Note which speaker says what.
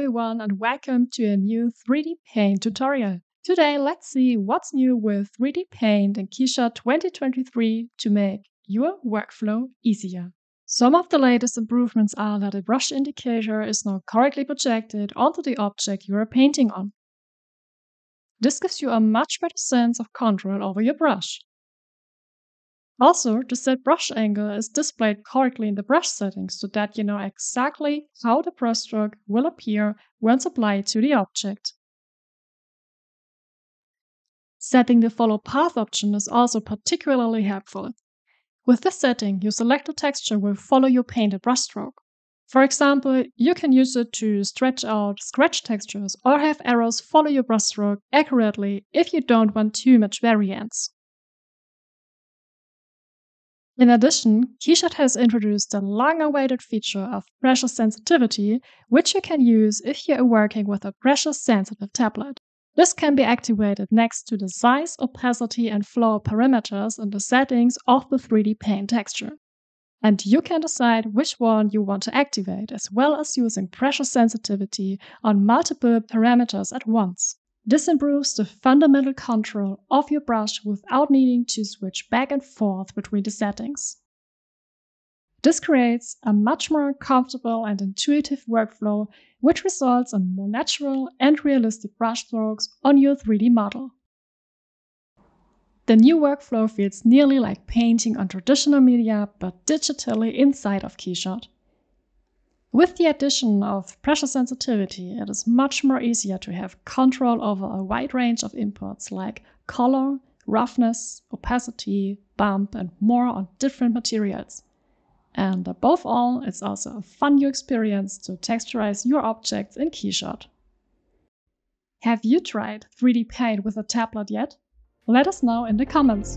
Speaker 1: everyone and welcome to a new 3D Paint tutorial. Today let's see what's new with 3D Paint in Keyshot 2023 to make your workflow easier. Some of the latest improvements are that a brush indicator is now correctly projected onto the object you are painting on. This gives you a much better sense of control over your brush. Also, the set brush angle is displayed correctly in the brush settings so that you know exactly how the brushstroke will appear once applied to the object. Setting the follow path option is also particularly helpful. With this setting, your selected texture will follow your painted brushstroke. For example, you can use it to stretch out scratch textures or have arrows follow your brushstroke accurately if you don't want too much variance. In addition, Keyshot has introduced a long-awaited feature of pressure sensitivity, which you can use if you are working with a pressure-sensitive tablet. This can be activated next to the size, opacity, and flow parameters in the settings of the 3D Paint texture. And you can decide which one you want to activate, as well as using pressure sensitivity on multiple parameters at once. This improves the fundamental control of your brush without needing to switch back and forth between the settings. This creates a much more comfortable and intuitive workflow, which results in more natural and realistic brushstrokes on your 3D model. The new workflow feels nearly like painting on traditional media, but digitally inside of Keyshot. With the addition of pressure sensitivity, it is much more easier to have control over a wide range of inputs like color, roughness, opacity, bump, and more on different materials. And above all, it's also a fun new experience to texturize your objects in Keyshot. Have you tried 3D Paint with a tablet yet? Let us know in the comments.